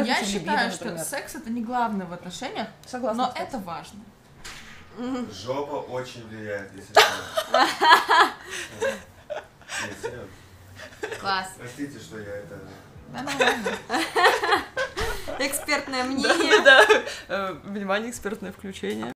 разница Я либидо, считаю, что секс это не главное в отношениях, Согласна. но кстати. это важно. Жопа очень влияет, если что. Класс. Простите, что я это... Да, нормально. Экспертное мнение. Да, да. Внимание, экспертное включение.